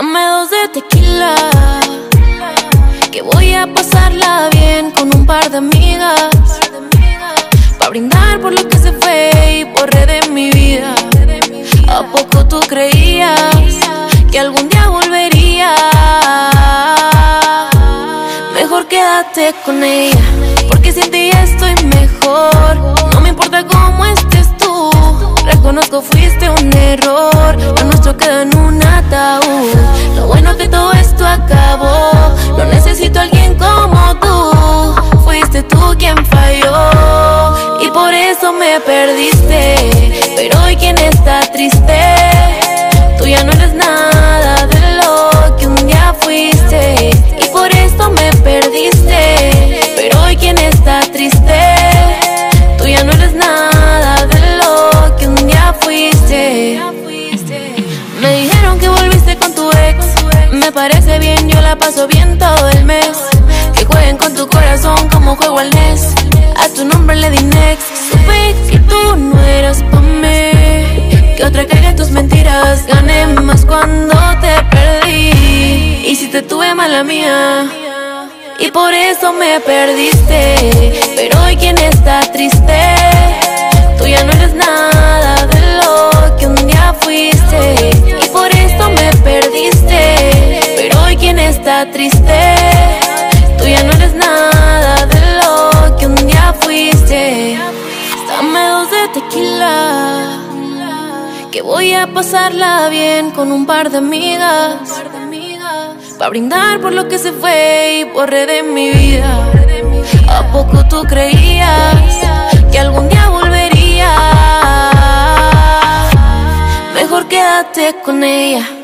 Dame dos de tequila. Que voy a pasarla bien con un par de amigas. Pa' brindar por lo que se fue y borré de mi vida. ¿A poco tú creías que algún día volvería? Mejor quédate con ella, fuiste un error. Lo nuestro queda en un ataúd. Lo bueno que todo esto acabó. No necesito a alguien como tú. Fuiste tú quien falló y por eso me perdiste. Pero hoy quien está triste, Parece bien, yo la paso bien todo el mes. Que jueguen con tu corazón como juego al NES. A tu nombre le di next. Supe que tú no eras pa' mí. Que otra caiga tus mentiras. Gané más cuando te perdí. Y si te tuve mala mía. Y por eso me perdiste. Pero hoy quien está triste. Triste. Tú ya no eres nada de lo que un día fuiste. Dame dos de tequila. Que voy a pasarla bien con un par de amigas. Pa' brindar por lo que se fue y borré de mi vida. ¿A poco tú creías que algún día volvería? Mejor quédate con ella.